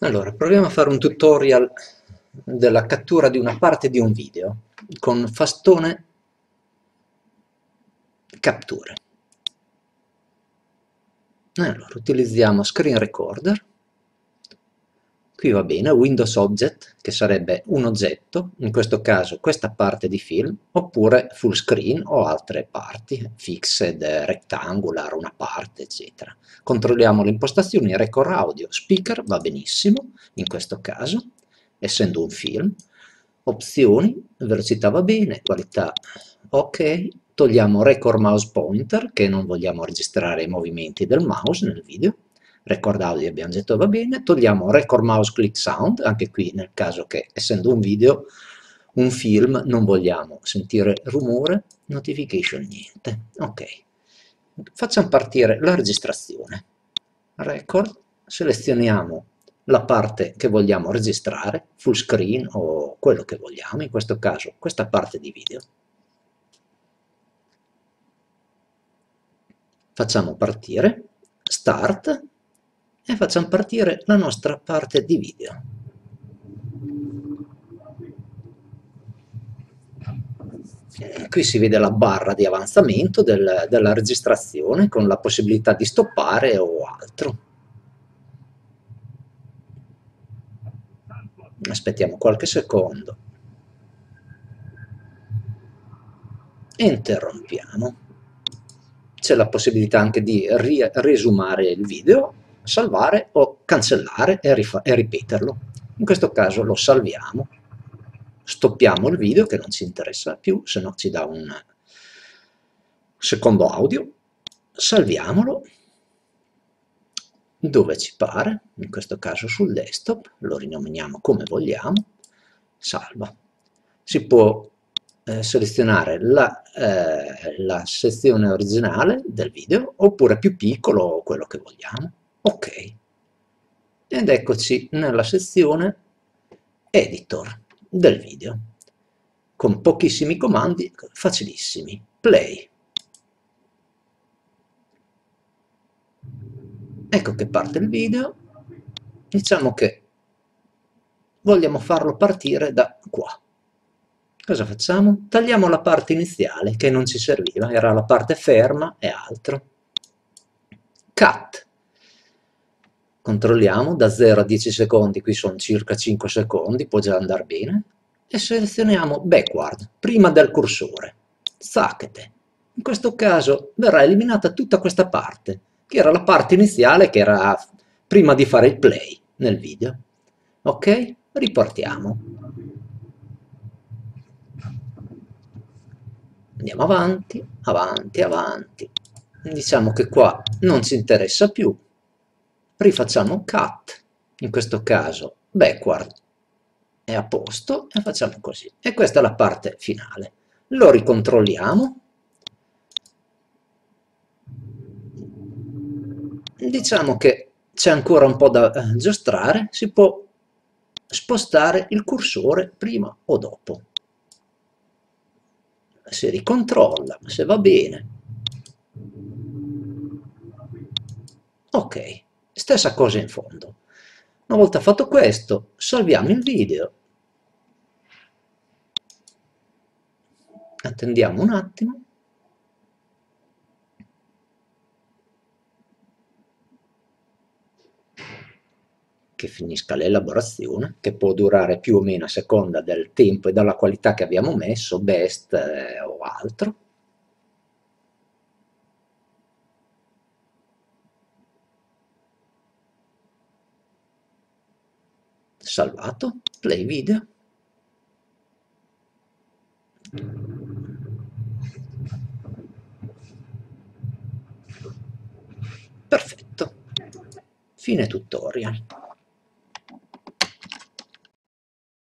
Allora, proviamo a fare un tutorial della cattura di una parte di un video con Fastone Capture. Allora, utilizziamo Screen Recorder Qui va bene Windows Object, che sarebbe un oggetto, in questo caso questa parte di film, oppure full screen o altre parti, fixed, rectangular, una parte, eccetera. Controlliamo le impostazioni, record audio, speaker, va benissimo, in questo caso, essendo un film. Opzioni, velocità va bene, qualità ok, togliamo record mouse pointer, che non vogliamo registrare i movimenti del mouse nel video, record audio abbiamo detto va bene, togliamo record mouse click sound, anche qui nel caso che essendo un video, un film, non vogliamo sentire rumore, notification niente, ok. Facciamo partire la registrazione, record, selezioniamo la parte che vogliamo registrare, full screen o quello che vogliamo, in questo caso questa parte di video. Facciamo partire, start, e facciamo partire la nostra parte di video. Qui si vede la barra di avanzamento del, della registrazione con la possibilità di stoppare o altro. Aspettiamo qualche secondo. Interrompiamo. C'è la possibilità anche di riesumare il video salvare o cancellare e, e ripeterlo. In questo caso lo salviamo, stoppiamo il video che non ci interessa più, se no ci dà un secondo audio, salviamolo dove ci pare, in questo caso sul desktop, lo rinominiamo come vogliamo, salva. Si può eh, selezionare la, eh, la sezione originale del video oppure più piccolo quello che vogliamo ok. Ed eccoci nella sezione editor del video con pochissimi comandi facilissimi. Play. Ecco che parte il video. Diciamo che vogliamo farlo partire da qua. Cosa facciamo? tagliamo la parte iniziale che non ci serviva era la parte ferma e altro. Cut controlliamo da 0 a 10 secondi, qui sono circa 5 secondi, può già andare bene, e selezioniamo backward, prima del cursore, zacchete. In questo caso verrà eliminata tutta questa parte, che era la parte iniziale che era prima di fare il play nel video. Ok? Riportiamo. Andiamo avanti, avanti, avanti. Diciamo che qua non ci interessa più, rifacciamo cut, in questo caso backward è a posto e facciamo così. E questa è la parte finale. Lo ricontrolliamo. Diciamo che c'è ancora un po' da aggiustare, si può spostare il cursore prima o dopo. Si ricontrolla, se va bene. Ok. Stessa cosa in fondo. Una volta fatto questo, salviamo il video. Attendiamo un attimo. che finisca l'elaborazione, che può durare più o meno a seconda del tempo e dalla qualità che abbiamo messo, best eh, o altro. Salvato, play video. Perfetto. Fine tutorial.